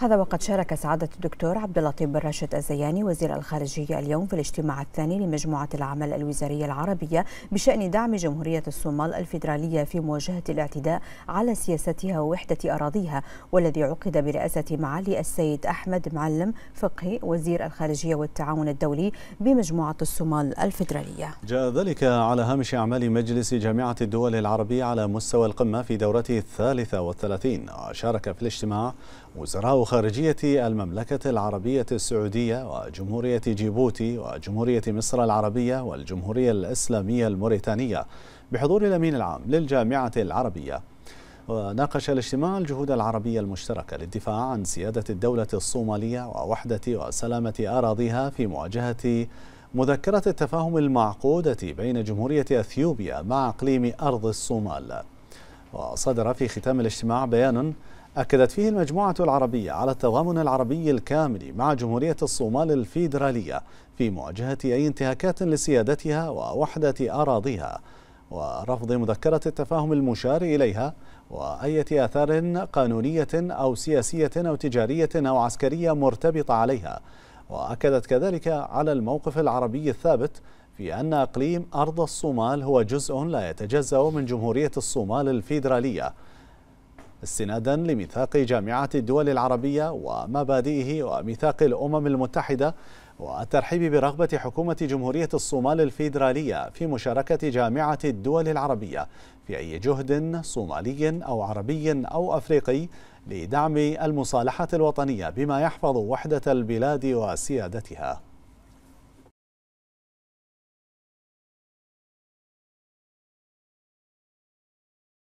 هذا وقد شارك سعادة الدكتور عبد اللطيف بن راشد الزياني وزير الخارجية اليوم في الاجتماع الثاني لمجموعة العمل الوزارية العربية بشأن دعم جمهورية الصومال الفيدرالية في مواجهة الاعتداء على سياستها ووحدة أراضيها والذي عقد برئاسة معالي السيد أحمد معلم فقهي وزير الخارجية والتعاون الدولي بمجموعة الصومال الفيدرالية. جاء ذلك على هامش أعمال مجلس جامعة الدول العربية على مستوى القمة في دورته الثالثة والثلاثين. وشارك في الاجتماع وزراء خارجية المملكة العربية السعودية وجمهورية جيبوتي وجمهورية مصر العربية والجمهورية الإسلامية الموريتانية بحضور الأمين العام للجامعة العربية. وناقش الاجتماع الجهود العربية المشتركة للدفاع عن سيادة الدولة الصومالية ووحدة وسلامة أراضيها في مواجهة مذكرة التفاهم المعقودة بين جمهورية أثيوبيا مع أقليم أرض الصومال. وصدر في ختام الاجتماع بيان أكدت فيه المجموعة العربية على التضامن العربي الكامل مع جمهورية الصومال الفيدرالية في مواجهة أي انتهاكات لسيادتها ووحدة أراضيها ورفض مذكرة التفاهم المشار إليها وأية آثار قانونية أو سياسية أو تجارية أو عسكرية مرتبطة عليها. وأكدت كذلك على الموقف العربي الثابت في أن إقليم أرض الصومال هو جزء لا يتجزأ من جمهورية الصومال الفيدرالية. استنادا لميثاق جامعة الدول العربية ومبادئه وميثاق الأمم المتحدة والترحيب برغبة حكومة جمهورية الصومال الفيدرالية في مشاركة جامعة الدول العربية في أي جهد صومالي أو عربي أو أفريقي لدعم المصالحة الوطنية بما يحفظ وحدة البلاد وسيادتها.